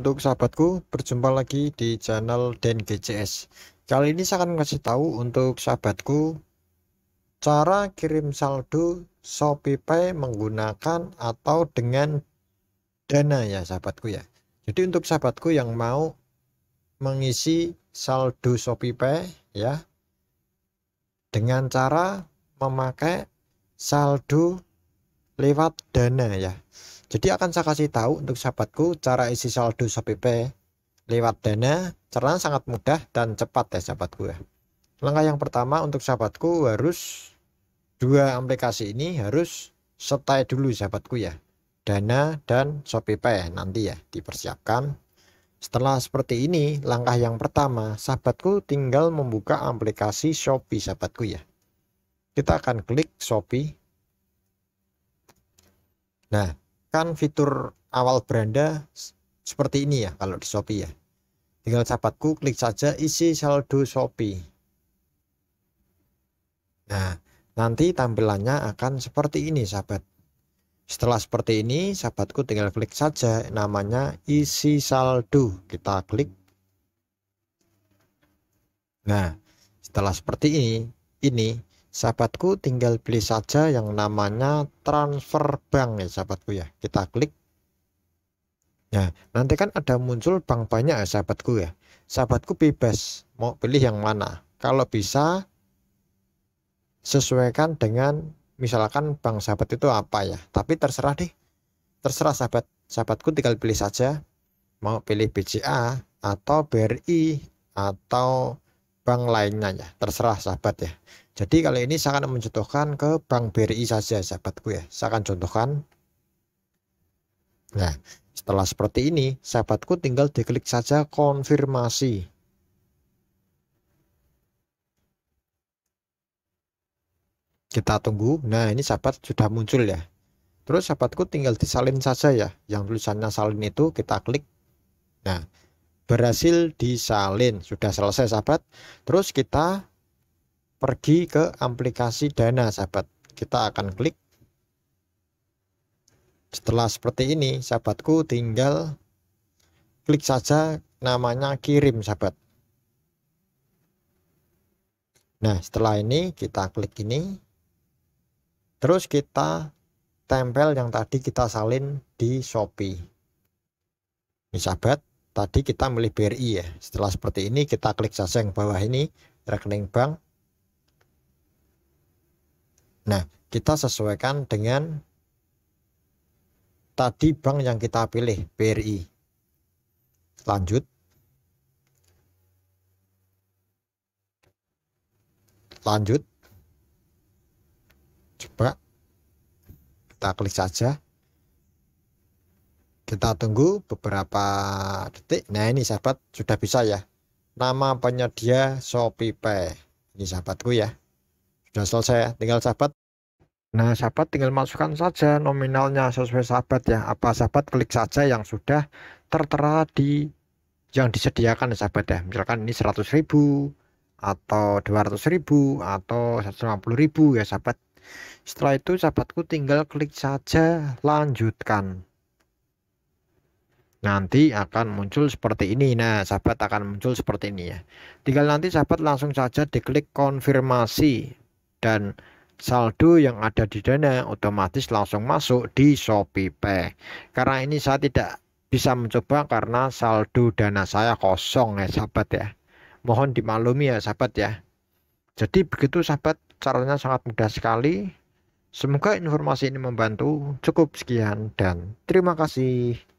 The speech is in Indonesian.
Untuk sahabatku, berjumpa lagi di channel Den GCS. Kali ini saya akan kasih tahu untuk sahabatku cara kirim saldo ShopeePay menggunakan atau dengan Dana ya sahabatku ya. Jadi untuk sahabatku yang mau mengisi saldo ShopeePay ya dengan cara memakai saldo lewat Dana ya. Jadi akan saya kasih tahu untuk sahabatku cara isi saldo Shopee lewat Dana. Caranya sangat mudah dan cepat ya sahabatku ya. Langkah yang pertama untuk sahabatku harus dua aplikasi ini harus setai dulu sahabatku ya. Dana dan Shopee Pay nanti ya dipersiapkan. Setelah seperti ini, langkah yang pertama, sahabatku tinggal membuka aplikasi Shopee sahabatku ya. Kita akan klik Shopee. Nah, kan fitur awal beranda seperti ini ya kalau di Shopee ya. Tinggal sahabatku klik saja isi saldo Shopee. Nah nanti tampilannya akan seperti ini sahabat. Setelah seperti ini sahabatku tinggal klik saja namanya isi saldo kita klik. Nah setelah seperti ini ini sahabatku tinggal beli saja yang namanya transfer bank ya sahabatku ya kita klik Nah, nanti kan ada muncul bank banyak ya sahabatku ya. Sahabatku bebas mau pilih yang mana. Kalau bisa sesuaikan dengan misalkan bank sahabat itu apa ya. Tapi terserah deh. Terserah sahabat. Sahabatku tinggal pilih saja mau pilih BCA atau BRI atau bank lainnya ya. Terserah sahabat ya. Jadi kali ini saya akan mencontohkan ke Bank BRI saja sahabatku ya. Saya akan contohkan. Nah, setelah seperti ini, sahabatku tinggal diklik saja konfirmasi. Kita tunggu. Nah, ini sahabat sudah muncul ya. Terus sahabatku tinggal disalin saja ya. Yang tulisannya salin itu kita klik. Nah, berhasil disalin. Sudah selesai sahabat. Terus kita pergi ke aplikasi Dana sahabat. Kita akan klik. Setelah seperti ini sahabatku tinggal klik saja namanya kirim sahabat. Nah setelah ini kita klik ini. Terus kita tempel yang tadi kita salin di Shopee. Ini sahabat tadi kita milih BRI ya setelah seperti ini kita klik saja yang bawah ini rekening bank Nah, kita sesuaikan dengan tadi bank yang kita pilih, BRI. Lanjut. Lanjut. Coba kita klik saja. Kita tunggu beberapa detik. Nah, ini sahabat sudah bisa ya. Nama penyedia Shopee Pay. Ini sahabatku ya. Sudah selesai tinggal sahabat. Nah sahabat tinggal masukkan saja nominalnya sesuai sahabat ya. Apa sahabat klik saja yang sudah tertera di yang disediakan ya sahabat ya. Misalkan ini 100.000 atau 200.000 atau 150.000 ya sahabat. Setelah itu sahabatku tinggal klik saja lanjutkan nanti akan muncul seperti ini nah sahabat akan muncul seperti ini ya tinggal nanti sahabat langsung saja diklik konfirmasi dan saldo yang ada di dana otomatis langsung masuk di Shopee Pay. Karena ini saya tidak bisa mencoba karena saldo dana saya kosong ya sahabat ya. Mohon dimaklumi ya sahabat ya. Jadi begitu sahabat caranya sangat mudah sekali. Semoga informasi ini membantu. Cukup sekian dan terima kasih.